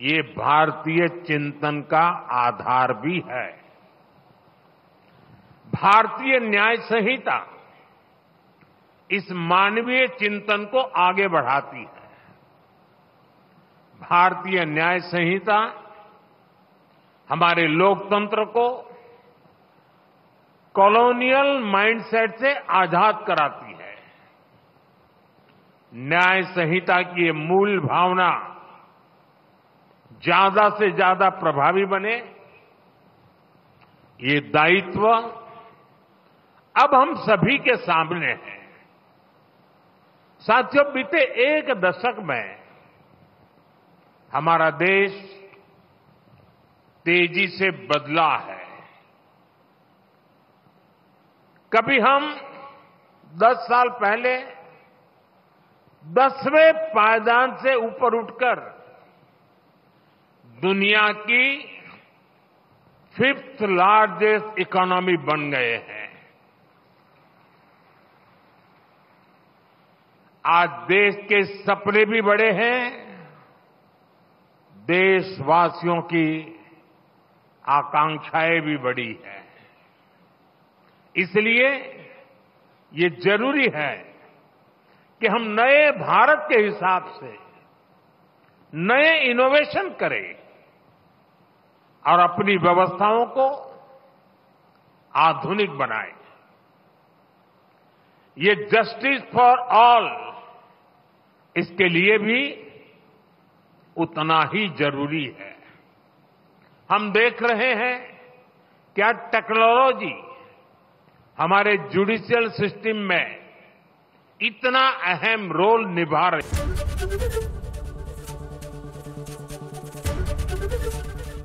ये भारतीय चिंतन का आधार भी है। भारतीय न्याय संहिता इस मानवीय चिंतन को आगे बढ़ाती है। भारतीय न्याय संहिता हमारे लोकतंत्र को कॉलोनियल माइंडसेट से आज़ाद कराती है। न्याय संहिता की ये मूल भावना ज़्यादा से ज़्यादा प्रभावी बने, ये दायित्व अब हम सभी के सामने है। साथियों, बीते एक दशक में हमारा देश तेज़ी से बदला है। कभी हम दस साल पहले दसवें पायदान से ऊपर उठकर दुनिया की फिफ्थ लार्जेस्ट इकोनॉमी बन गए हैं। आज देश के सपने भी बड़े हैं। देशवासियों की आकांक्षाएँ भी बड़ी हैं। इसलिए ये ज़रूरी है कि हम नए भारत के हिसाब से नए इनोवेशन करें। और अपनी व्यवस्थाओं को आधुनिक बनाएँ। ये जस्टिस फॉर ऑल इसके लिए भी उतना ही ज़रूरी है। हम देख रहे हैं क्या टेक्नोलॉजी हमारे जुडिशियल सिस्टम में इतना अहम रोल निभा रही